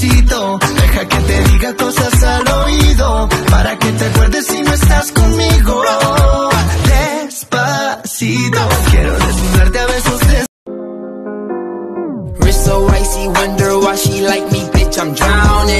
Deja que te diga cosas al oído, para que te acuerdes si no estás conmigo. Despacito, quiero desnudarte a besos des Wrist so icy, wonder why she like me, bitch. I'm drowning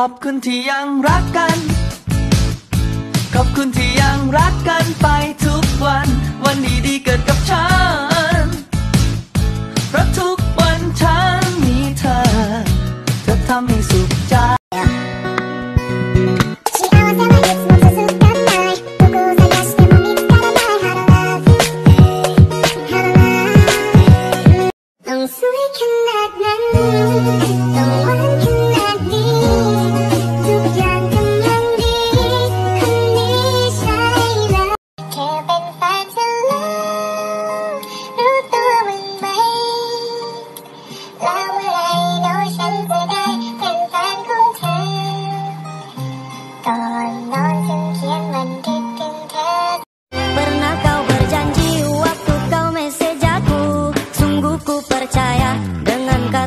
อบคุณที่ยังรักกัน ขอบคุณที่ยังรักกันไปทุกวัน วันดีๆเกิดกับฉัน เพราะทุกวันฉันมีเธอ เธอทำให้สุขใจสวยขนาด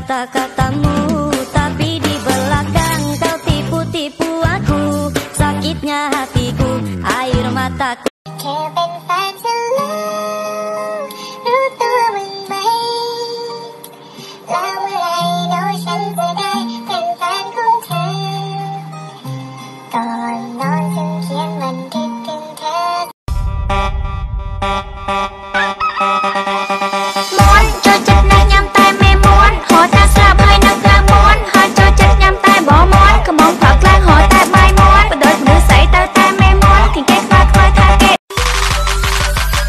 kata-katamu Tapi di belakang kau tipu-tipu aku. Sakitnya hatiku, air mataku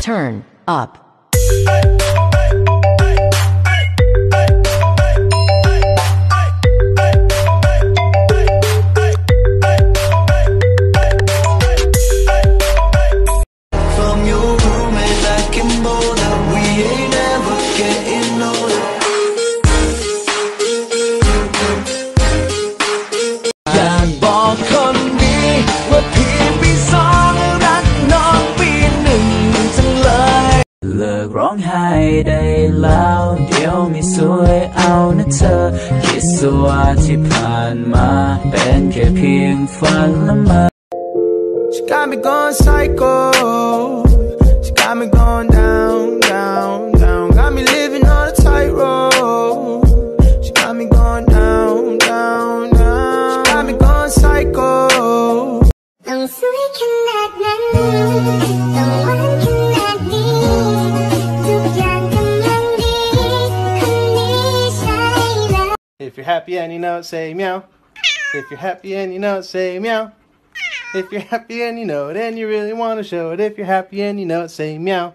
Turn up. From your back in Boulder We ain't ever getting เลิกร้องไห้ได้แล้ว เดี๋ยวไม่สวยเอานะเธอ คิดสว่าที่ผ่านมาเป็นแค่เพียงฝันละเมอ She got me going psycho. She got me going down, down, If you're happy and you know it, say meow. If you're happy and you know it, say meow. If you're happy and you know it and you really want to show it, if you're happy and you know it, say meow.